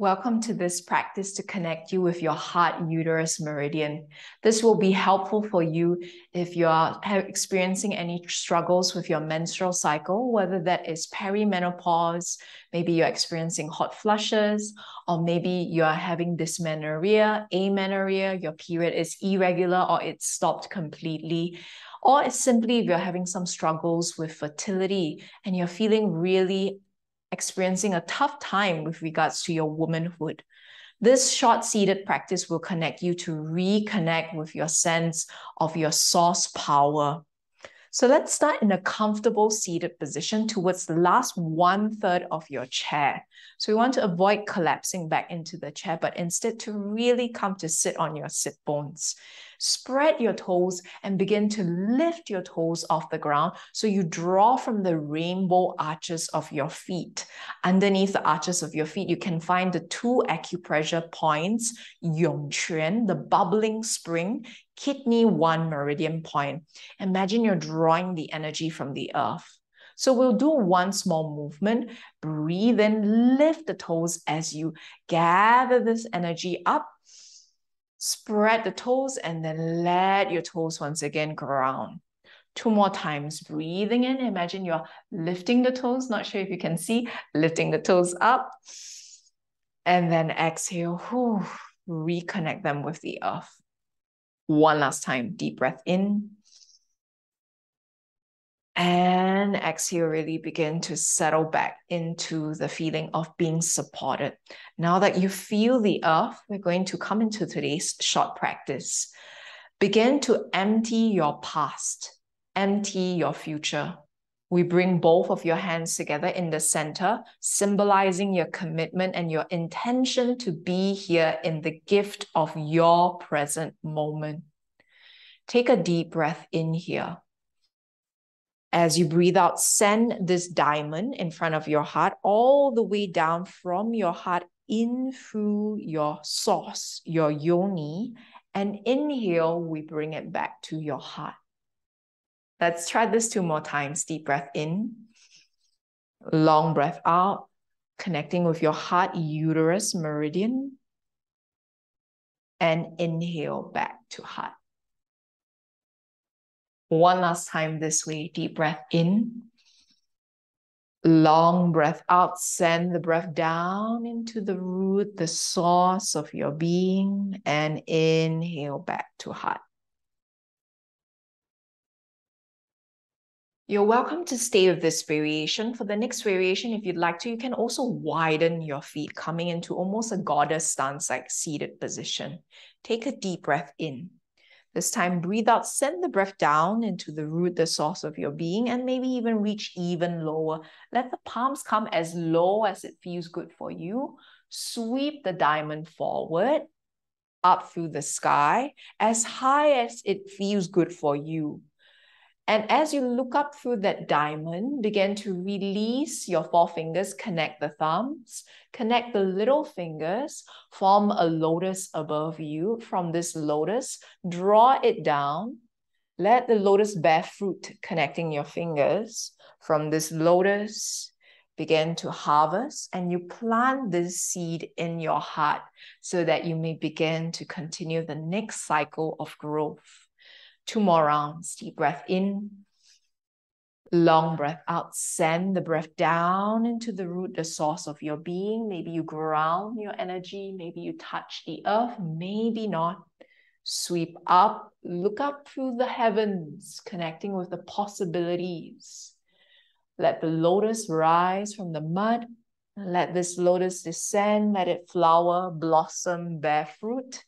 Welcome to this practice to connect you with your heart uterus meridian. This will be helpful for you if you are experiencing any struggles with your menstrual cycle, whether that is perimenopause, maybe you're experiencing hot flushes, or maybe you are having dysmenorrhea, amenorrhea, your period is irregular or it stopped completely. Or it's simply if you're having some struggles with fertility and you're feeling really experiencing a tough time with regards to your womanhood. This short seated practice will connect you to reconnect with your sense of your source power. So let's start in a comfortable seated position towards the last one third of your chair. So we want to avoid collapsing back into the chair, but instead to really come to sit on your sit bones. Spread your toes and begin to lift your toes off the ground. So you draw from the rainbow arches of your feet. Underneath the arches of your feet, you can find the two acupressure points, Yongquan, the bubbling spring, kidney one meridian point. Imagine you're drawing the energy from the earth. So we'll do one small movement. Breathe in, lift the toes as you gather this energy up Spread the toes and then let your toes once again ground. Two more times, breathing in. Imagine you're lifting the toes. Not sure if you can see, lifting the toes up. And then exhale, whew, reconnect them with the earth. One last time, deep breath in. And exhale, really begin to settle back into the feeling of being supported. Now that you feel the earth, we're going to come into today's short practice. Begin to empty your past, empty your future. We bring both of your hands together in the center, symbolizing your commitment and your intention to be here in the gift of your present moment. Take a deep breath in here. As you breathe out, send this diamond in front of your heart all the way down from your heart in through your source, your yoni. And inhale, we bring it back to your heart. Let's try this two more times. Deep breath in, long breath out, connecting with your heart uterus meridian. And inhale back to heart. One last time this way. Deep breath in. Long breath out. Send the breath down into the root, the source of your being, and inhale back to heart. You're welcome to stay with this variation. For the next variation, if you'd like to, you can also widen your feet, coming into almost a goddess stance like seated position. Take a deep breath in. This time, breathe out, send the breath down into the root, the source of your being, and maybe even reach even lower. Let the palms come as low as it feels good for you. Sweep the diamond forward, up through the sky, as high as it feels good for you. And as you look up through that diamond, begin to release your four fingers, connect the thumbs, connect the little fingers, form a lotus above you. From this lotus, draw it down. Let the lotus bear fruit, connecting your fingers. From this lotus, begin to harvest and you plant this seed in your heart so that you may begin to continue the next cycle of growth. Two more rounds. Deep breath in. Long breath out. Send the breath down into the root, the source of your being. Maybe you ground your energy. Maybe you touch the earth. Maybe not. Sweep up. Look up through the heavens, connecting with the possibilities. Let the lotus rise from the mud. Let this lotus descend. Let it flower, blossom, bear fruit.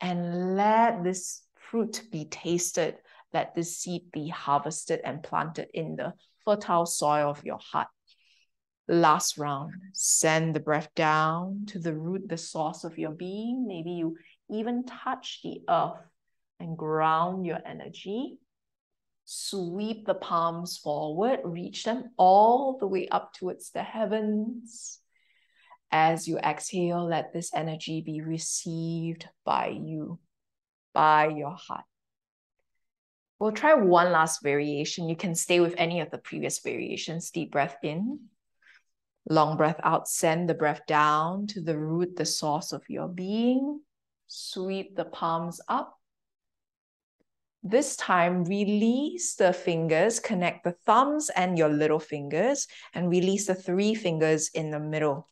And let this fruit be tasted, let this seed be harvested and planted in the fertile soil of your heart. Last round, send the breath down to the root, the source of your being. Maybe you even touch the earth and ground your energy. Sweep the palms forward, reach them all the way up towards the heavens. As you exhale, let this energy be received by you by your heart. We'll try one last variation. You can stay with any of the previous variations. Deep breath in. Long breath out, send the breath down to the root, the source of your being. Sweep the palms up. This time, release the fingers, connect the thumbs and your little fingers, and release the three fingers in the middle.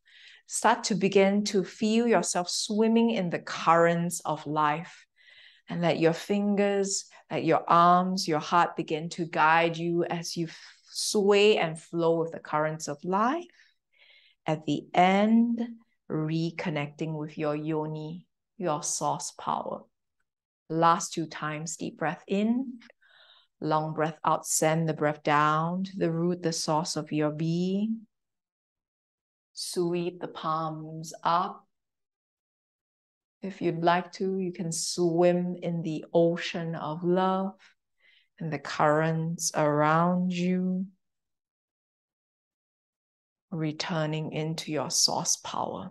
Start to begin to feel yourself swimming in the currents of life. And let your fingers, let your arms, your heart begin to guide you as you sway and flow with the currents of life. At the end, reconnecting with your yoni, your source power. Last two times, deep breath in, long breath out, send the breath down to the root, the source of your being. Sweep the palms up. If you'd like to, you can swim in the ocean of love and the currents around you, returning into your source power.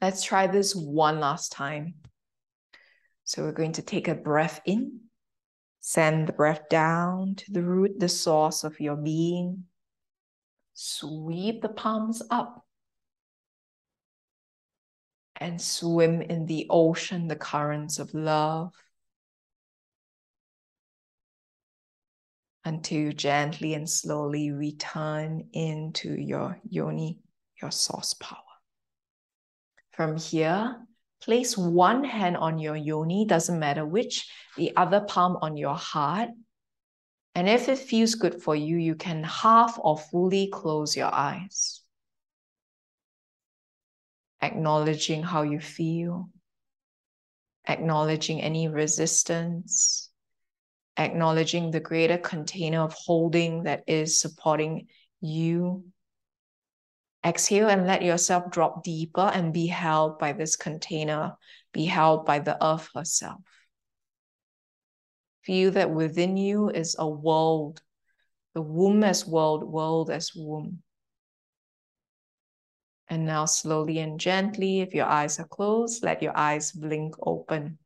Let's try this one last time. So we're going to take a breath in, send the breath down to the root, the source of your being. Sweep the palms up and swim in the ocean, the currents of love. Until you gently and slowly return into your yoni, your source power. From here, Place one hand on your yoni, doesn't matter which, the other palm on your heart. And if it feels good for you, you can half or fully close your eyes. Acknowledging how you feel, acknowledging any resistance, acknowledging the greater container of holding that is supporting you Exhale and let yourself drop deeper and be held by this container, be held by the earth herself. Feel that within you is a world, the womb as world, world as womb. And now, slowly and gently, if your eyes are closed, let your eyes blink open.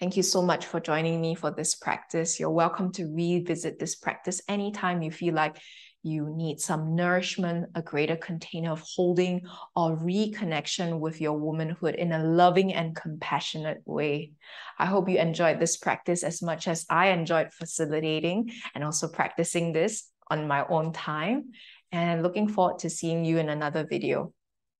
Thank you so much for joining me for this practice. You're welcome to revisit this practice anytime you feel like you need some nourishment, a greater container of holding, or reconnection with your womanhood in a loving and compassionate way. I hope you enjoyed this practice as much as I enjoyed facilitating and also practicing this on my own time. And looking forward to seeing you in another video.